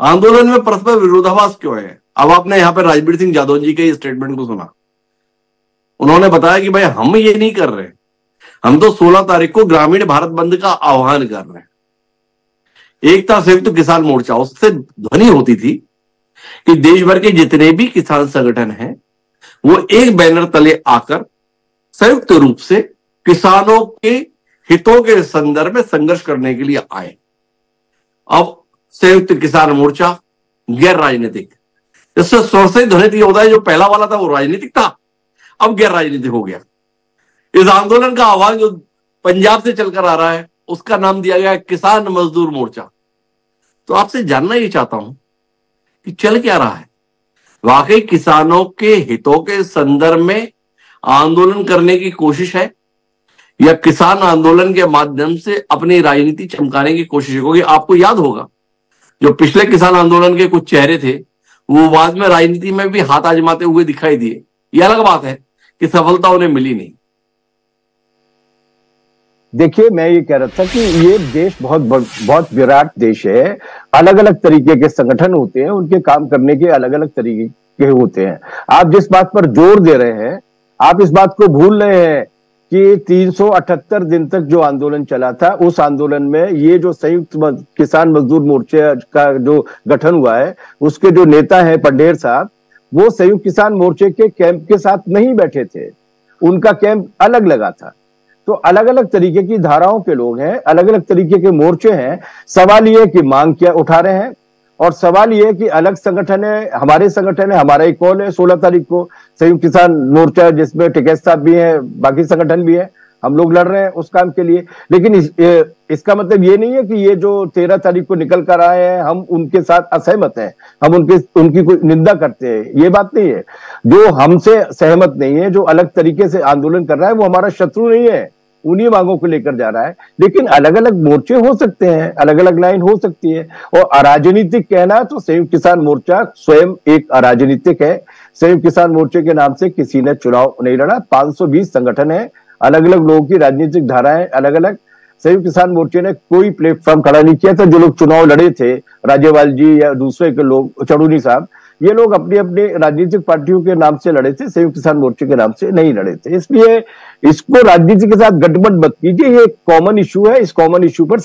आंदोलन में परस्पर विरोधाभास क्यों है? अब आपने यहाँ पर राजवीर सिंह जादव जी के स्टेटमेंट को सुना। उन्होंने बताया कि भाई हम ये नहीं कर रहे। हम तो 16 तारीख को ग्रामीण भारत बंद का आह्वान कर रहे हैं। एकता संयुक्त तो किसान मोर्चा, उससे ध्वनि होती थी कि देश भर के जितने भी किसान संगठन हैं, वो एक बैनर तले आकर संयुक्त रूप से किसानों के हितों के संदर्भ में संघर्ष करने के लिए आए। अब संयुक्त किसान मोर्चा, गैर राजनीतिक। इससे स्वरसे ध्वनित होता है, जो पहला वाला था, वो राजनीतिक था। अब गैर राजनीतिक हो गया। इस आंदोलन का आह्वान जो पंजाब से चलकर आ रहा है, उसका नाम दिया गया किसान मजदूर मोर्चा। तो आपसे जानना ही चाहता हूँ कि चल क्या रहा है। वाकई किसानों के हितों के संदर्भ में आंदोलन करने की कोशिश है, या किसान आंदोलन के माध्यम से अपनी राजनीति चमकाने की कोशिश होगी, आपको याद होगा। जो पिछले किसान आंदोलन के कुछ चेहरे थे, वो बाद में राजनीति में भी हाथ आजमाते हुए दिखाई दिए। ये अलग बात है कि सफलता उन्हें मिली नहीं। देखिए, मैं ये कह रहा था कि ये देश बहुत बहुत विराट देश है। अलग अलग तरीके के संगठन होते हैं, उनके काम करने के अलग अलग तरीके होते हैं। आप जिस बात पर ज़ोर दे रहे हैं, आप इस बात को भूल रहे हैं कि 378 दिन तक जो आंदोलन चला था, उस आंदोलन में ये जो संयुक्त किसान मजदूर मोर्चे का जो गठन हुआ है, उसके जो नेता है पंडेर साहब, वो संयुक्त किसान मोर्चे के कैंप के साथ नहीं बैठे थे। उनका कैंप अलग लगा था। तो अलग अलग तरीके की धाराओं के लोग हैं अलग अलग तरीके के मोर्चे हैं। सवाल ये कि मांग क्या उठा रहे हैं? और सवाल ये है कि अलग संगठन है हमारे संगठन है हमारा एक कॉल है? सोलह तारीख को संयुक्त किसान मोर्चा जिसमें टिकेश साहब भी है बाकी संगठन भी है हम लोग लड़ रहे हैं उस काम के लिए। लेकिन इस, ए, इसका मतलब ये नहीं है कि ये जो तेरह तारीख को निकल कर आए हैं हम उनके साथ असहमत हैं हम उनके उनकी कोई निंदा करते हैं ये बात नहीं है। जो हमसे सहमत नहीं है जो अलग तरीके से आंदोलन कर रहा है वो हमारा शत्रु नहीं है। उन्हीं मांगों को लेकर जा रहा है। लेकिन अलग अलग मोर्चे हो सकते हैं अलग अलग लाइन हो सकती है। और अराजनीतिक कहना तो संयुक्त किसान मोर्चा स्वयं एक अराजनीतिक है। संयुक्त किसान मोर्चे के नाम से किसी ने चुनाव नहीं लड़ा। 520 संगठन है अलग अलग लोगों की राजनीतिक धाराएँ अलग अलग संयुक्त किसान मोर्चे ने कोई प्लेटफॉर्म खड़ा नहीं किया था। जो लोग चुनाव लड़े थे, राज्यपाल जी या दूसरे के लोग चढ़ूनी साहब ये लोग अपनी अपने राजनीतिक पार्टियों के नाम से लड़े थे, संयुक्त किसान मोर्चे के नाम से नहीं लड़े थे। इसलिए इसको राजनीति के साथ गठबंध मत कीजिए, ये कॉमन इशू है, इस कॉमन इशू पर